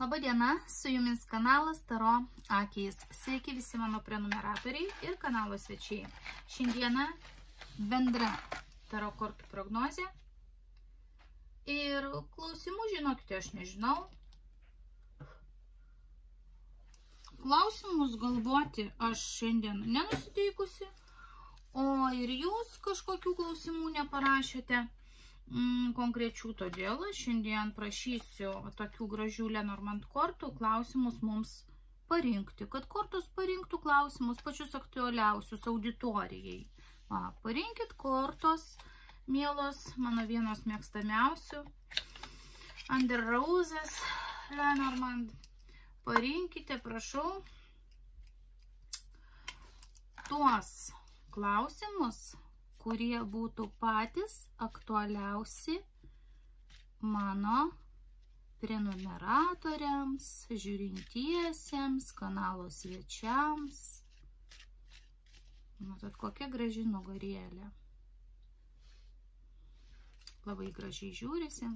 Labadiena, su jumis kanalas Taro Akys. Sveiki visi mano prenumeratoriai ir kanalo svečiai. Šiandieną bendra Taro kortų prognozė. Ir klausimų, žinokite, aš nežinau. Klausimus galvoti aš šiandien nenusiteikusi, o ir jūs kažkokių klausimų neparašėte konkrečių, todėl šiandien prašysiu tokių gražių Lenormand kortų klausimus mums parinkti, kad kortos parinktų klausimus pačius aktualiausius auditorijai. Va, parinkit kortos, mielos, mano vienos mėgstamiausių. Under Roses Lenormand. Parinkite, prašau, tuos klausimus, kurie būtų patys aktualiausi mano prenumeratoriams, žiūrintiesiems, kanalo svečiams. Matot, kokia graži nugarėlė. Labai gražiai žiūrisi.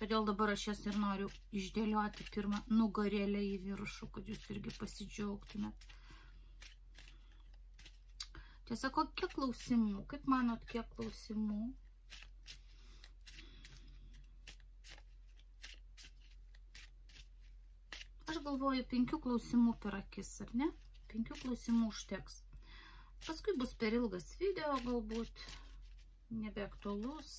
Todėl dabar aš jas ir noriu išdėlioti pirmą nugarėlę į viršų, kad jūs irgi pasidžiaugtumėt. Tiesa, kokie klausimų? Kaip manot, kiek klausimų? Aš galvoju, penkių klausimų per akis, ar ne? Penkių klausimų užteks. Paskui bus per ilgas video, galbūt nebeaktualus.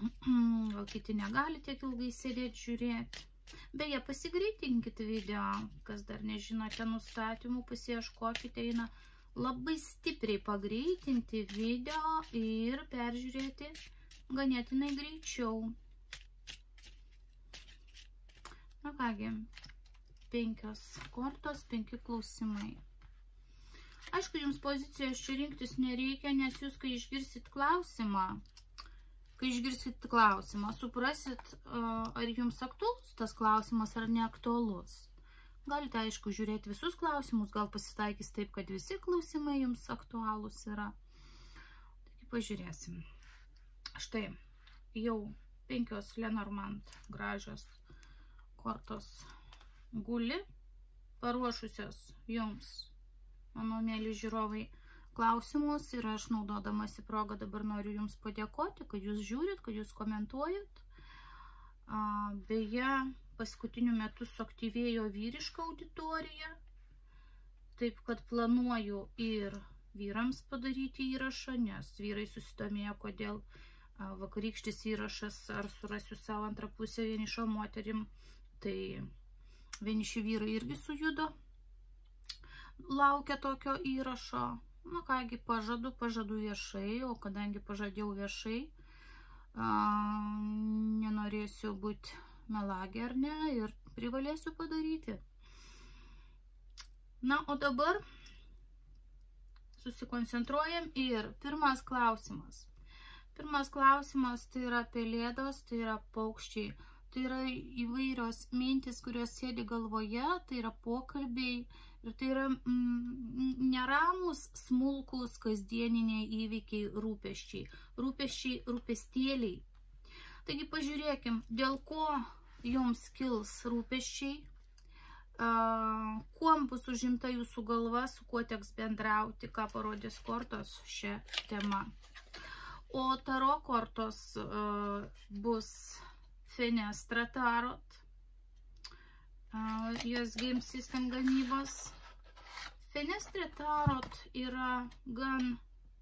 Gal kiti negali tiek ilgai sėdėti žiūrėti. Beje, pasigreitinkite video, kas dar nežinote nustatymų, pasieškokite, eina labai stipriai pagreitinti video ir peržiūrėti ganėtinai greičiau. Na kągi, penkios kortos, penki klausimai. Aišku, jums pozicijos čia rinktis nereikia, nes jūs, kai išgirsit klausimą, kai išgirsit klausimą, suprasit, ar jums aktualus tas klausimas ar neaktualus. Galite, aišku, žiūrėti visus klausimus, gal pasitaikys taip, kad visi klausimai jums aktualūs yra. Taigi pažiūrėsim. Štai, jau penkios Lenormand gražios kortos guli, paruošusios jums, mano mėly žiūrovai, klausimus ir aš naudodamasi progą dabar noriu jums padėkoti, kad jūs žiūrit, kad jūs komentuojat. Beje, paskutiniu metu suaktyvėjo vyriška auditorija, taip kad planuoju ir vyrams padaryti įrašą, nes vyrai susidomėjo, kodėl vakarykštis įrašas, ar surasiu savo antrą pusę vienišo moterim, tai vieniši vyrai irgi sujudo, laukia tokio įrašo. Na kągi, pažadu, pažadu viešai, o kadangi pažadėjau viešai, nenorėsiu būti melagė ar ne ir privalėsiu padaryti. Na, o dabar susikoncentruojam ir pirmas klausimas. Pirmas klausimas tai yra pelėdos, tai yra paukščiai, tai yra įvairios mintis, kurios sėdi galvoje, tai yra pokalbiai ir tai yra mm, neramus, smulkus, kasdieniniai įvykiai, rūpeščiai, rūpeščiai, rūpestėliai. Taigi pažiūrėkim, dėl ko jums kils rūpeščiai, kuom bus užimta jūsų galva, su kuo teks bendrauti, ką parodės kortos šią temą. O taro kortos bus Fenestra Tarot, jos Game System gamybos. Fenestra Tarot yra gan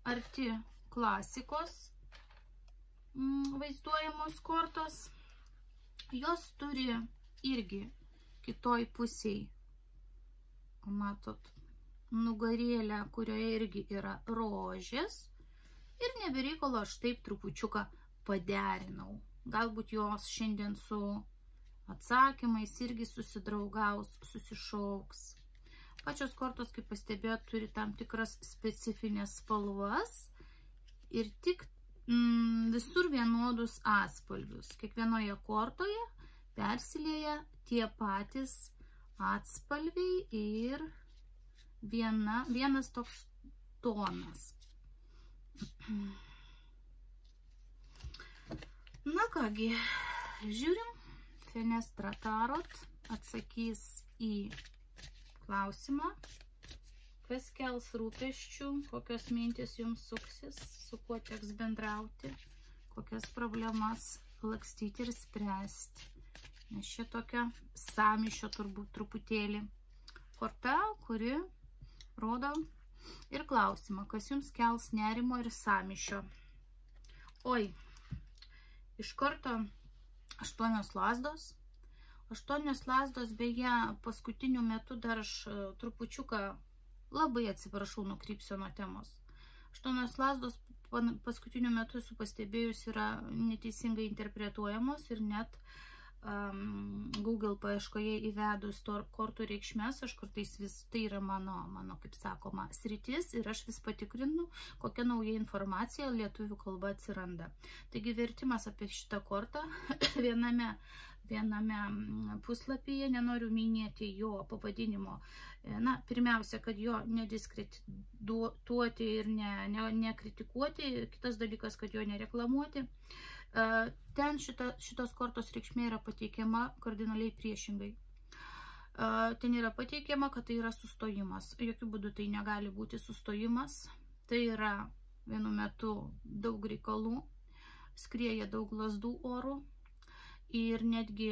arti klasikos vaizduojamos kortos jos turi irgi kitoj pusiai, matot, nugarėlę, kurioje irgi yra rožės ir nebereikalo aš taip trupučiuką paderinau. Galbūt jos šiandien su atsakymais irgi susidraugaus, susišauks. Pačios kortos, kaip pastebėjot, turi tam tikras specifines spalvas ir tik mm, visur vienodus atspalvius. Kiekvienoje kortoje persilieja tie patys atspalviai ir viena, vienas toks tonas. Na kągi, žiūrim, Fenestra Tarot, atsakys į klausimą, kas kels rūpeščių, kokios mintis jums suksis, su kuo teks bendrauti, kokias problemas lakstyti ir spręsti. Nes čia tokia samišio turbūt truputėlį korta, kuri rodo ir klausimą, kas jums kels nerimo ir samišio. Oi, iš karto aštuonios lasdos Aštuonios lasdos, beje, paskutiniu metu dar aš e, trupučiuką labai atsiprašau nukrypsiu nuo temos. Aštuonios lasdos paskutiniu metu esu pastebėjus yra neteisingai interpretuojamos ir net um, Google paieškoje įvedus kortų reikšmės, aš kartais vis, tai yra mano, mano, kaip sakoma, sritis ir aš vis patikrinu, kokia nauja informacija lietuvių kalba atsiranda. Taigi vertimas apie šitą kortą viename, viename puslapyje, nenoriu minėti jo pavadinimo, na, pirmiausia, kad jo nediskredituoti ir ne, ne, nekritikuoti, kitas dalykas, kad jo nereklamuoti. E, ten šita, šitos kortos reikšmė yra pateikiama kardinaliai priešingai. E, ten yra pateikiama, kad tai yra sustojimas. Jokių būdų tai negali būti sustojimas. Tai yra vienu metu daug reikalų, skrieja daug lasdų orų ir netgi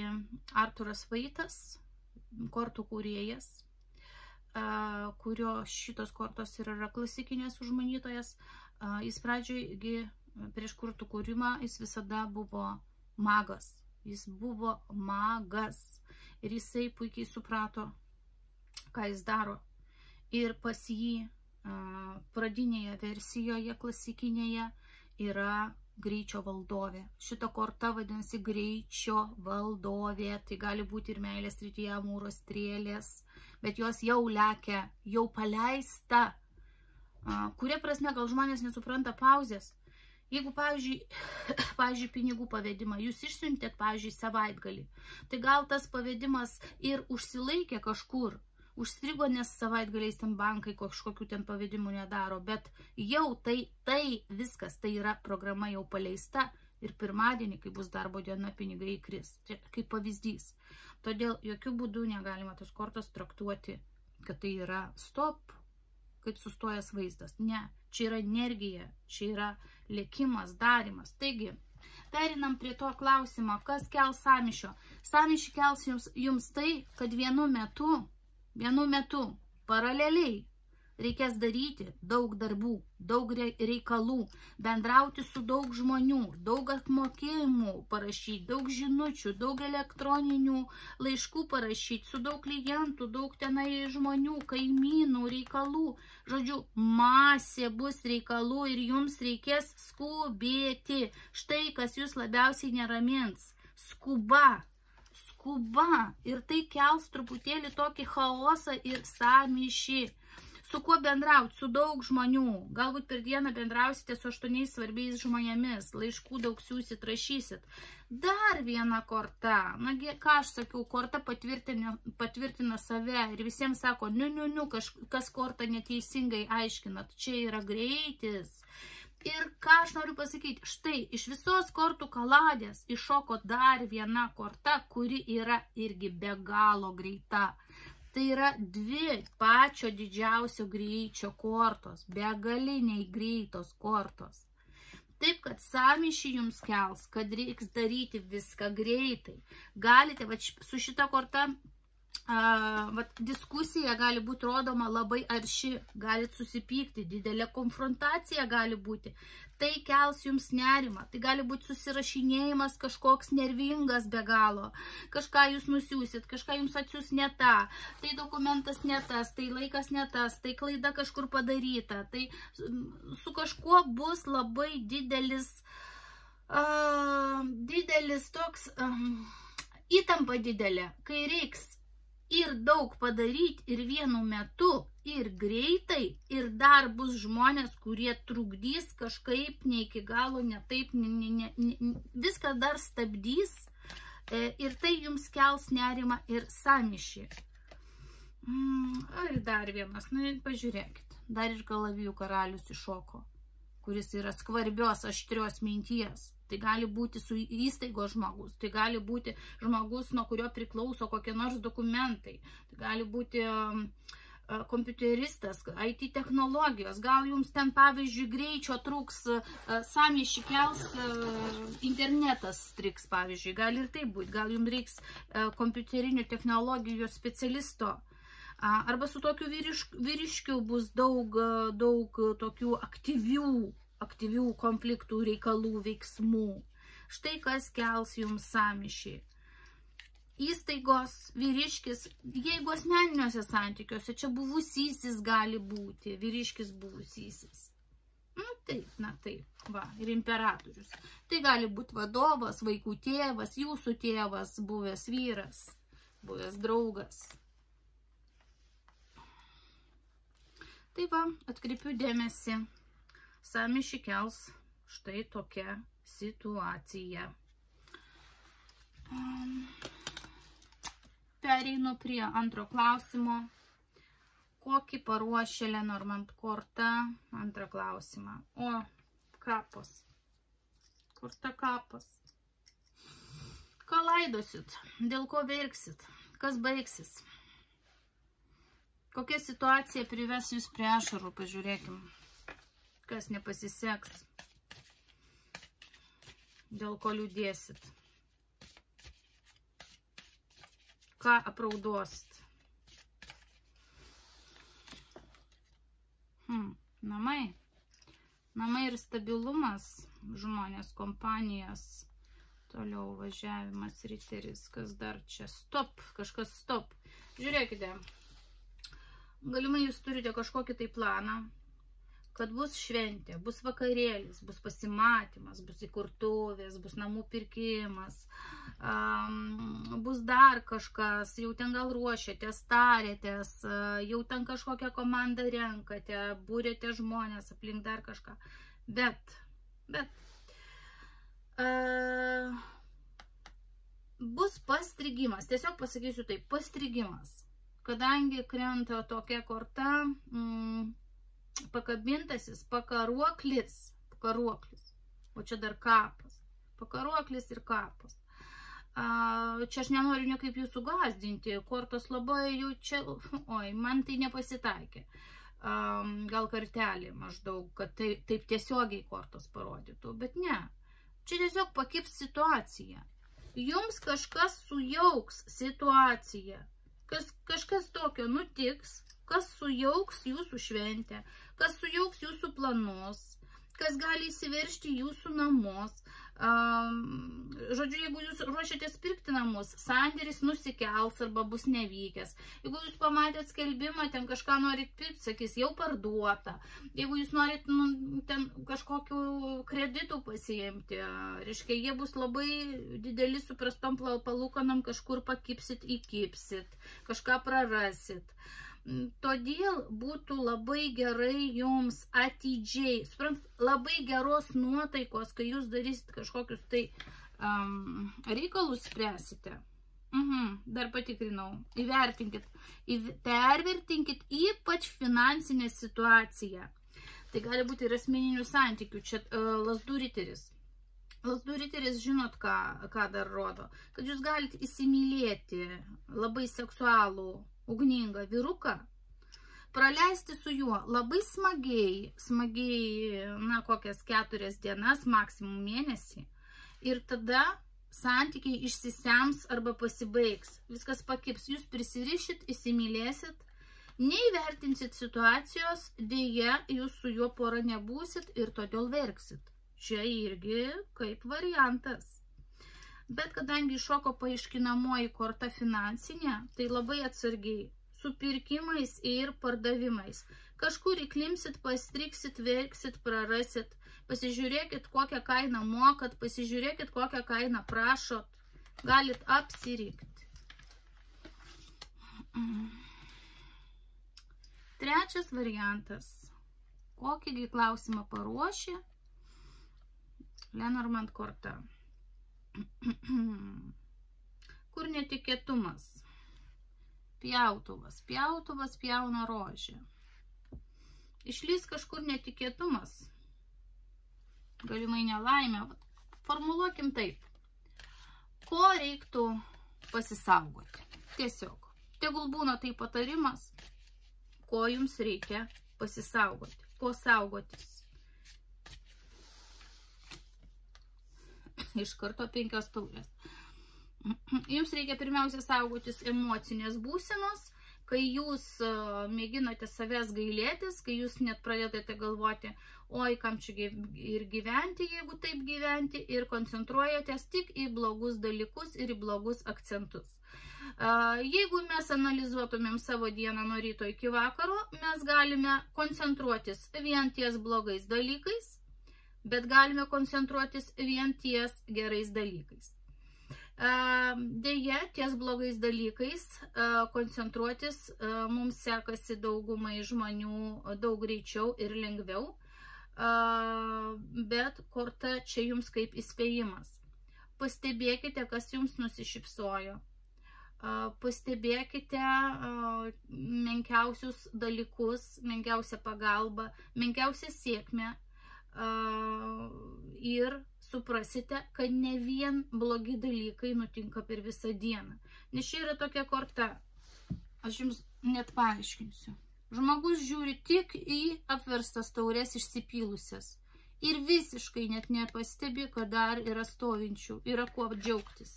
Arturas Vaitas, kortų kūrėjas, kurio šitos kortos yra klasikinės užmanytojas, jis pradžioj prieš kurtų kūrimą jis visada buvo magas. Jis buvo magas. Ir jisai puikiai suprato, ką jis daro. Ir pas jį pradinėje versijoje klasikinėje yra greičio valdovė. Šita korta vadinasi greičio valdovė. Tai gali būti ir meilės rytyje mūros strėlės, bet jos jau lekia, jau paleista. Kuria prasme gal žmonės nesupranta pauzės? Jeigu, pavyzdžiui, pavyzdžiui, pinigų pavedimą jūs išsiuntėt, pavyzdžiui, savaitgalį, tai gal tas pavedimas ir užsilaikė kažkur, užstrigo, nes savaitgaliais ten bankai kažkokių ten pavedimų nedaro, bet jau tai, tai viskas, tai yra programa jau paleista ir pirmadienį, kai bus darbo diena, pinigai įkris. Čia kaip pavyzdys. Todėl jokių būdų negalima tos kortos traktuoti, kad tai yra stop, kaip sustojęs vaizdas. Ne, čia yra energija, čia yra lėkimas, darimas. Taigi, perinam prie to klausimo, kas kels samišio. Samišį kels jums, jums tai, kad vienu metu, vienu metu, paraleliai reikės daryti daug darbų, daug reikalų, bendrauti su daug žmonių, daug apmokėjimų parašyti, daug žinučių, daug elektroninių laiškų parašyti, su daug klientų, daug tenai žmonių, kaimynų, reikalų. Žodžiu, masė bus reikalų ir jums reikės skubėti. Štai, kas jūs labiausiai neramins. Skuba skuba ir tai kels truputėlį tokį chaosą ir samišį. Su kuo bendrauti? Su daug žmonių. Galbūt per dieną bendrausite su aštuoniais svarbiais žmonėmis. Laiškų daug siūsit, rašysit. Dar viena korta. Na, ką aš sakiau, korta patvirtina, patvirtina save. Ir visiems sako, nu, nu, nu, kaž, kas kortą neteisingai aiškinat. Čia yra greitis. Ir ką aš noriu pasakyti, štai iš visos kortų kaladės iššoko dar viena korta, kuri yra irgi be galo greita. Tai yra dvi pačio didžiausio greičio kortos, begaliniai greitos kortos. Taip, kad samišį jums kels, kad reiks daryti viską greitai. Galite, va, su šita korta vat, diskusija gali būti rodoma labai arši, galit susipykti, didelė konfrontacija gali būti. Tai kels jums nerimą, tai gali būti susirašinėjimas kažkoks nervingas be galo, kažką jūs nusiūsit, kažką jums atsiūs ne tą, tai dokumentas ne tas, tai laikas ne tas, tai klaida kažkur padaryta, tai su kažkuo bus labai didelis, uh, didelis toks, um, įtampa didelė, kai reiks ir daug padaryti ir vienu metu, ir greitai, ir dar bus žmonės, kurie trukdys kažkaip ne iki galo, ne taip, ne, ne, ne, ne, viską dar stabdys e, ir tai jums kels nerimą ir samišį. Mm, ir dar vienas, nu pažiūrėkit, dar ir kalavijų karalius iššoko kuris yra skvarbios, aštrios minties. Tai gali būti su įstaigos žmogus, tai gali būti žmogus, nuo kurio priklauso kokie nors dokumentai, tai gali būti uh, kompiuteristas, IT technologijos, gal jums ten pavyzdžiui greičio trūks, sami iškels, internetas striks pavyzdžiui, gali ir taip būti, gal jums reiks kompiuterinių technologijų specialisto, arba su tokiu vyriškiu bus daug, daug tokių aktyvių, aktyvių konfliktų reikalų veiksmų. Štai kas kels jums samišį įstaigos vyriškis, jeigu asmeniniuose santykiuose, čia buvusysis gali būti, vyriškis buvusysis. Nu, taip, na taip, va, ir imperatorius. Tai gali būti vadovas, vaikų tėvas, jūsų tėvas, buvęs vyras, buvęs draugas. Tai va, atkreipiu dėmesį, sami šikels štai tokia situacija. Pereinu prie antro klausimo. Kokį paruošė Lenormand kortą? Antrą klausimą. O, kapas. Korta kapas. Ką laidosit? Dėl ko verksit? Kas baigsis? Kokia situacija prives jūs prie ašarų? Pažiūrėkim. Kas nepasiseks? Dėl ko liūdėsit? ką apraudosit. Hmm, namai. Namai ir stabilumas, žmonės, kompanijos, toliau važiavimas, riteris, kas dar čia, stop, kažkas stop. Žiūrėkite, galimai jūs turite kažkokį tai planą, kad bus šventė, bus vakarėlis, bus pasimatymas, bus įkurtuvės, bus namų pirkimas, um, bus dar kažkas, jau ten gal ruošiatės, tarėtės, jau ten kažkokią komandą renkate, būrėte žmonės aplink dar kažką. Bet, bet, uh, bus pastrigimas, tiesiog pasakysiu taip, pastrigimas. Kadangi krenta tokia korta, mm, pakabintasis pakaruoklis, pakaruoklis, o čia dar kapas, pakaruoklis ir kapas. Čia aš nenoriu niekaip jūsų gazdinti, kortos labai jau čia, oi, man tai nepasitaikė. Gal kartelį maždaug, kad tai, taip tiesiogiai kortos parodytų, bet ne. Čia tiesiog pakips situacija. Jums kažkas sujauks situaciją, kas, kažkas tokio nutiks, kas sujauks jūsų šventę, kas sujauks jūsų planus, kas gali įsiveršti jūsų namus. Žodžiu, jeigu jūs ruošiatės pirkti namus, sandėris nusikels arba bus nevykęs. Jeigu jūs pamatėt skelbimą, ten kažką norit pirkti, sakys, jau parduota. Jeigu jūs norit nu, ten kažkokiu kreditų pasiimti, reiškia, jie bus labai dideli suprastom palūkanam, kažkur pakipsit, įkipsit, kažką prarasit. Todėl būtų labai gerai jums atidžiai, suprant, labai geros nuotaikos, kai jūs darysit kažkokius tai um, reikalus spręsite. Mhm, dar patikrinau. Įvertinkit. Įv pervertinkit ypač finansinę situaciją. Tai gali būti ir asmeninių santykių. Čia uh, lasdų riteris. Lasdų riteris žinot, ką, ką dar rodo. Kad jūs galite įsimylėti labai seksualų ugningą vyruką, praleisti su juo labai smagiai, smagiai, na, kokias keturias dienas, maksimum mėnesį. Ir tada santykiai išsisems arba pasibaigs. Viskas pakips. Jūs prisirišit, įsimylėsit, neįvertinsit situacijos, dėje jūs su juo pora nebūsit ir todėl verksit. Čia irgi kaip variantas. Bet kadangi šoko paaiškinamoji korta finansinė, tai labai atsargiai su pirkimais ir pardavimais. Kažkur įklimsit, pastriksit, verksit, prarasit. Pasižiūrėkit, kokią kainą mokat, pasižiūrėkit, kokią kainą prašot. Galit apsirikti. Trečias variantas. Kokįgi klausimą paruošė Lenormand korta. Kur netikėtumas? Pjautuvas. Pjautuvas pjauna rožę. Išlys kažkur netikėtumas. galimai nelaimė. Formuluokim taip. Ko reiktų pasisaugoti? Tiesiog. Tegul būna tai patarimas, ko jums reikia pasisaugoti, ko saugotis. Iš karto penkios taurės. Jums reikia pirmiausia saugotis emocinės būsenos, kai jūs mėginote savęs gailėtis, kai jūs net pradedate galvoti, oi, kam čia ir gyventi, jeigu taip gyventi, ir koncentruojatės tik į blogus dalykus ir į blogus akcentus. Jeigu mes analizuotumėm savo dieną nuo ryto iki vakaro, mes galime koncentruotis vien ties blogais dalykais, bet galime koncentruotis vien ties gerais dalykais. Deja, ties blogais dalykais koncentruotis mums sekasi daugumai žmonių daug greičiau ir lengviau, bet korta čia jums kaip įspėjimas. Pastebėkite, kas jums nusišypsojo. Pastebėkite menkiausius dalykus, menkiausią pagalbą, menkiausią sėkmę ir suprasite, kad ne vien blogi dalykai nutinka per visą dieną. Nes čia yra tokia korta. Aš jums net paaiškinsiu. Žmogus žiūri tik į apverstas taurės išsipylusias. Ir visiškai net nepastebi, kad dar yra stovinčių, yra kuo džiaugtis.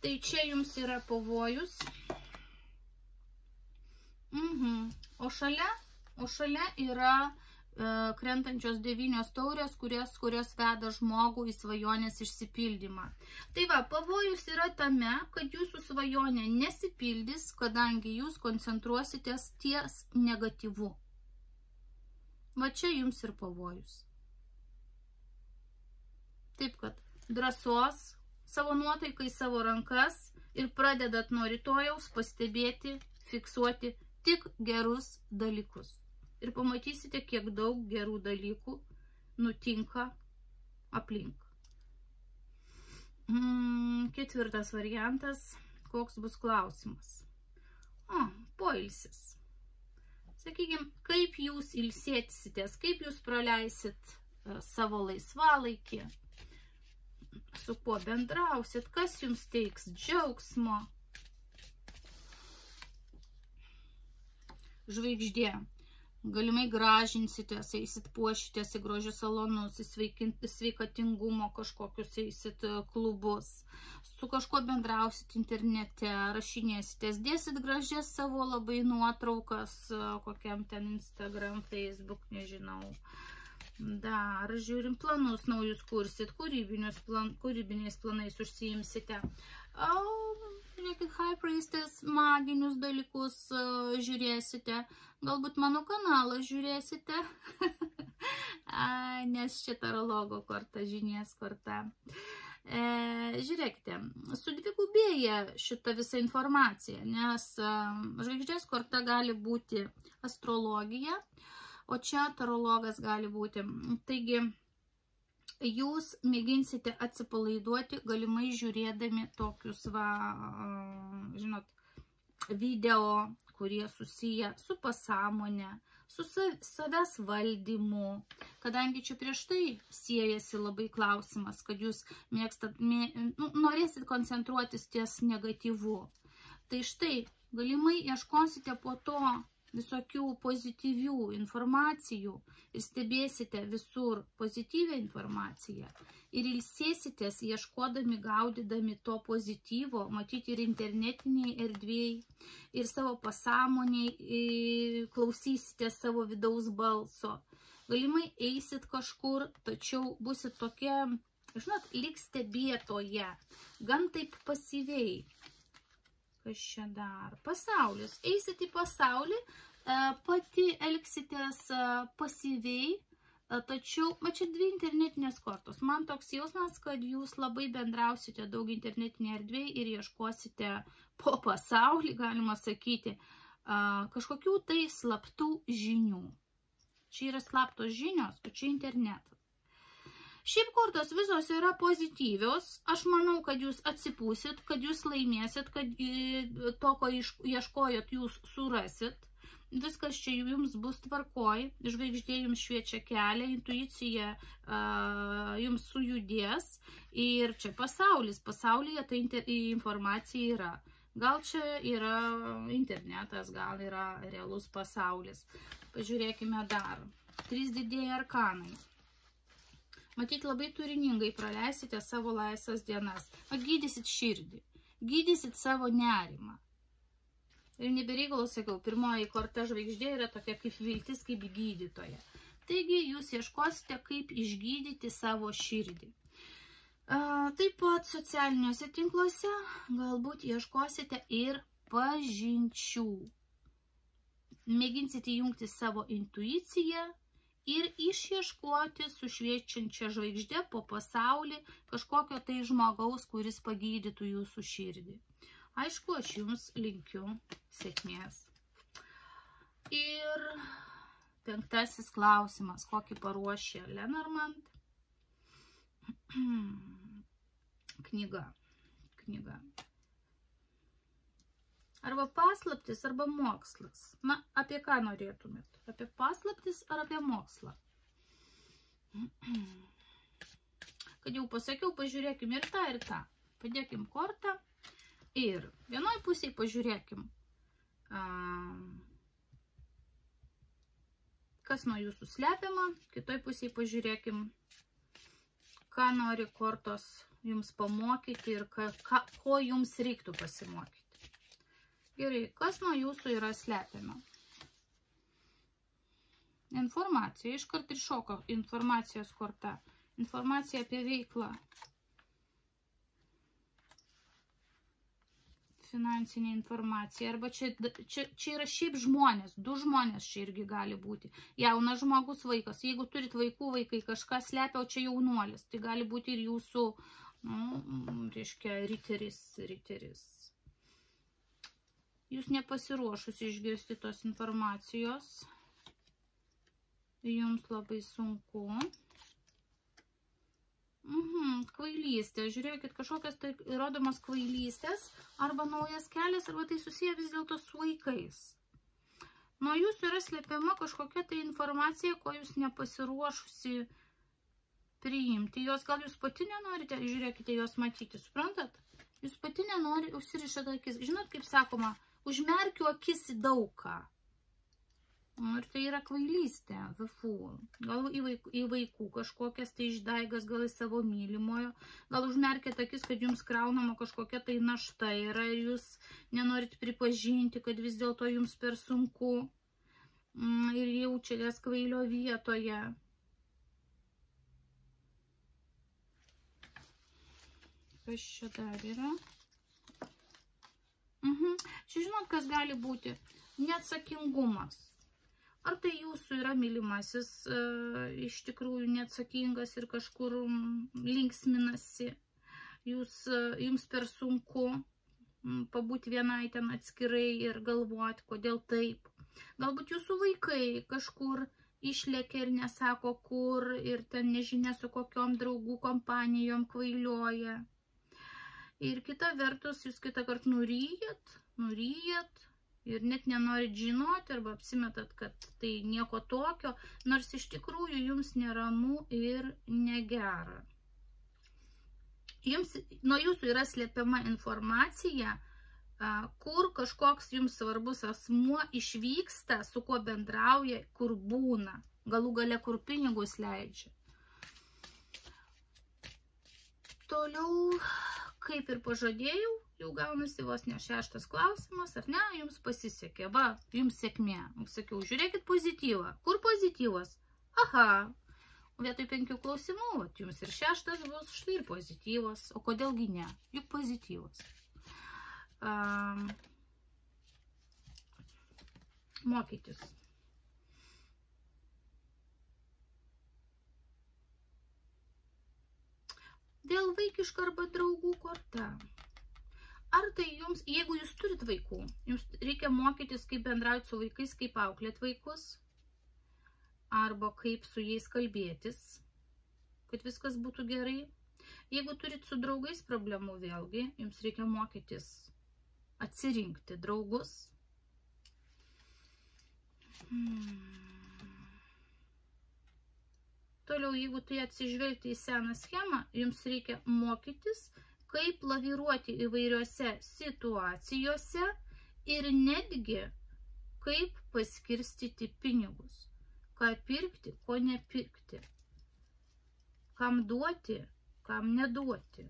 Tai čia jums yra pavojus. Mhm. O šalia, o šalia yra krentančios devynios taurės, kurios, kurios veda žmogų į svajonės išsipildymą. Tai va, pavojus yra tame, kad jūsų svajonė nesipildys, kadangi jūs koncentruositės ties negatyvu. Va čia jums ir pavojus. Taip, kad drąsos savo nuotaikai savo rankas ir pradedat nuo rytojaus pastebėti, fiksuoti tik gerus dalykus ir pamatysite, kiek daug gerų dalykų nutinka aplink. Mm, ketvirtas variantas, koks bus klausimas. O, poilsis. Sakykime, kaip jūs ilsėtisitės, kaip jūs praleisit uh, savo laisvalaikį, su kuo bendrausit, kas jums teiks džiaugsmo. Žvaigždė galimai gražinsitės, eisit puošitės į grožius salonus, į sveikatingumo kažkokius eisit e, klubus, su kažkuo bendrausit internete, rašinėsitės, dėsit gražias savo labai nuotraukas, e, kokiam ten Instagram, Facebook, nežinau. Dar žiūrim planus naujus kursit, kūrybiniais planais užsiimsite. Žiūrėkit, High Priestess maginius dalykus žiūrėsite. Galbūt mano kanalą žiūrėsite. Nes čia tarologo korta, žinies korta. E, žiūrėkite, sudvigubėja šita visa informacija, nes žvaigždės korta gali būti astrologija, o čia tarologas gali būti. Taigi, jūs mėginsite atsipalaiduoti, galimai žiūrėdami tokius, va, žinot, video, kurie susiję su pasąmonė, su savęs valdymu, kadangi čia prieš tai siejasi labai klausimas, kad jūs mėgstat, mė, nu, norėsit koncentruotis ties negatyvu. Tai štai, galimai ieškosite po to visokių pozityvių informacijų ir stebėsite visur pozityvę informaciją ir ilsėsitės ieškodami, gaudydami to pozityvo, matyti ir internetiniai erdvėjai, ir savo pasąmoniai, klausysite savo vidaus balso. Galimai eisit kažkur, tačiau busit tokia, žinot, lik stebėtoje, gan taip pasyviai kas čia dar? Pasaulis. Eisit į pasaulį, pati elgsitės e, pasyviai, e, tačiau, va čia dvi internetinės kortos. Man toks jausmas, kad jūs labai bendrausite daug internetinė erdvėje ir ieškosite po pasaulį, galima sakyti, kažkokių tai slaptų žinių. Čia yra slaptos žinios, o čia internetas. Šiaip kortos visos yra pozityvios. Aš manau, kad jūs atsipūsit, kad jūs laimėsit, kad to, ko ieškojot, jūs surasit. Viskas čia jums bus tvarkoj, žvaigždė jums šviečia kelią, intuicija uh, jums sujudės ir čia pasaulis, pasaulyje ta informacija yra. Gal čia yra internetas, gal yra realus pasaulis. Pažiūrėkime dar. Trys didėjai arkanai. Matyt, labai turiningai praleisite savo laisvas dienas. Gydysit širdį. Gydysit savo nerimą. Ir nebereikalau sakiau, pirmoji korta žvaigždė yra tokia kaip viltis, kaip gydytoja. Taigi jūs ieškosite, kaip išgydyti savo širdį. Taip pat socialiniuose tinkluose galbūt ieškosite ir pažinčių. Mėginsite jungti savo intuiciją ir išieškoti su šviečiančia žvaigždė po pasaulį kažkokio tai žmogaus, kuris pagydytų jūsų širdį. Aišku, aš jums linkiu sėkmės. Ir penktasis klausimas, kokį paruošė Lenormand. Knyga. Knyga. Arba paslaptis, arba mokslas. Na, apie ką norėtumėt? Apie paslaptis ar apie mokslą? Kad jau pasakiau, pažiūrėkim ir tą, ir tą. Padėkim kortą. Ir vienoj pusėje pažiūrėkim, kas nuo jūsų slepiama, kitoj pusėje pažiūrėkim, ką nori kortos jums pamokyti ir ka, ka, ko jums reiktų pasimokyti. Gerai, kas nuo jūsų yra slepiama? Informacija, iškart iššoko informacijos korta. Informacija apie veiklą, finansinė informacija. Arba čia, čia, čia yra šiaip žmonės, du žmonės čia irgi gali būti. Jaunas žmogus vaikas. Jeigu turit vaikų, vaikai kažką slepia, o čia jaunuolis. Tai gali būti ir jūsų, nu, reiškia, riteris, riteris. Jūs nepasiruošus išgirsti tos informacijos. Jums labai sunku. Mhm, kvailystė. Žiūrėkit, kažkokias tai rodomas kvailystės arba naujas kelias, arba tai susiję vis dėlto su vaikais. Nuo jūsų yra slepiama kažkokia tai informacija, ko jūs nepasiruošusi priimti. Jos gal jūs pati nenorite, žiūrėkite, jos matyti, suprantat? Jūs pati nenori, užsirišate akis. Žinot, kaip sakoma, užmerkiu akis į daugą. Nu, ir tai yra kvailystė, vifu. Gal į vaikų, į vaikų kažkokias tai išdaigas, gal į savo mylimojo. Gal užmerkėt akis, kad jums kraunama kažkokia tai našta yra ir jūs nenorit pripažinti, kad vis dėlto jums per sunku mm, ir jaučiatės kvailio vietoje. Kas čia dar yra? Mhm. Čia žinot, kas gali būti? Neatsakingumas Ar tai jūsų yra mylimasis e, iš tikrųjų neatsakingas ir kažkur linksminasi, jūs, e, jums per sunku pabūti vienai ten atskirai ir galvoti, kodėl taip. Galbūt jūsų vaikai kažkur išlėkia ir nesako kur ir ten nežinia su kokiom draugų kompanijom kvailioja. Ir kita vertus, jūs kitą kartą nuryjat, nuryjat, ir net nenorit žinoti arba apsimetat, kad tai nieko tokio, nors iš tikrųjų jums neramu ir negera. Jums, nuo jūsų yra slėpiama informacija, kur kažkoks jums svarbus asmuo išvyksta, su kuo bendrauja, kur būna, galų gale kur pinigus leidžia. Toliau, kaip ir pažadėjau, jau gaunasi vos ne šeštas klausimas, ar ne, jums pasisekė, va, jums sėkmė. Sakiau, žiūrėkit pozityvą. Kur pozityvas? Aha, vietoj penkių klausimų, va, jums ir šeštas bus, štai ir pozityvas. O kodėlgi ne? Juk pozityvas. Um, mokytis. Dėl vaikišką arba draugų kortą. Ar tai jums, jeigu jūs turit vaikų, jums reikia mokytis, kaip bendrauti su vaikais, kaip auklėt vaikus, arba kaip su jais kalbėtis, kad viskas būtų gerai. Jeigu turit su draugais problemų vėlgi, jums reikia mokytis atsirinkti draugus. Hmm. Toliau, jeigu tai atsižvelgti į seną schemą, jums reikia mokytis, kaip laviruoti įvairiose situacijose ir netgi kaip paskirstyti pinigus. Ką pirkti, ko nepirkti. Kam duoti, kam neduoti.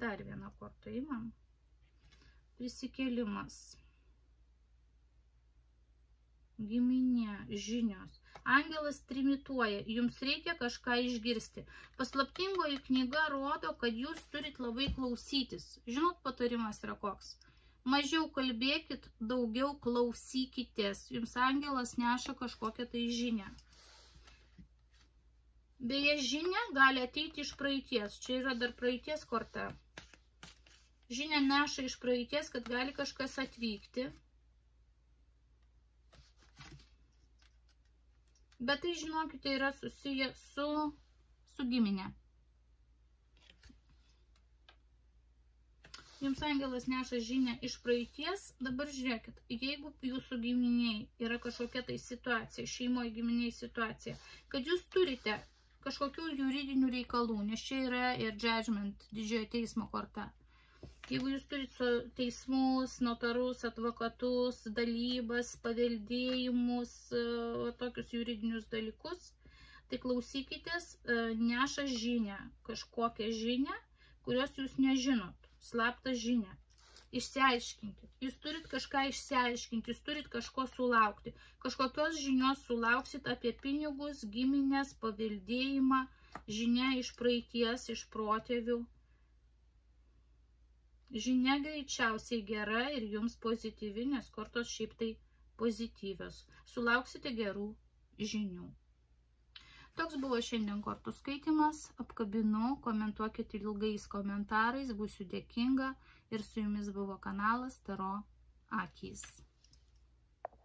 Dar vieną kortą įmam. Prisikėlimas. Giminė, žinios. Angelas trimituoja, jums reikia kažką išgirsti. Paslaptingoji knyga rodo, kad jūs turit labai klausytis. Žinot, patarimas yra koks. Mažiau kalbėkit, daugiau klausykitės. Jums angelas neša kažkokią tai žinią. Beje, žinia gali ateiti iš praeities. Čia yra dar praeities korta. Žinia neša iš praeities, kad gali kažkas atvykti Bet tai, žinokite, yra susiję su, su giminė. Jums angelas neša žinę iš praeities, dabar žiūrėkit, jeigu jūsų giminiai yra kažkokia tai situacija, šeimoje giminiai situacija, kad jūs turite kažkokių juridinių reikalų, nes čia yra ir judgment, didžiojo teismo korta. Jeigu jūs turite teismus, notarus, advokatus, dalybas, paveldėjimus, tokius juridinius dalykus, tai klausykitės, neša žinę, kažkokią žinę, kurios jūs nežinot, slaptą žinę. Išsiaiškinkit. Jūs turit kažką išsiaiškinti, jūs turit kažko sulaukti. Kažkokios žinios sulauksit apie pinigus, giminės, paveldėjimą, žinia iš praeities, iš protėvių Žinia greičiausiai gera ir jums pozityvi, nes kortos šiaip tai pozityvios. Sulauksite gerų žinių. Toks buvo šiandien kortų skaitimas. Apkabinu, komentuokite ilgais komentarais, būsiu dėkinga ir su jumis buvo kanalas Taro Akys.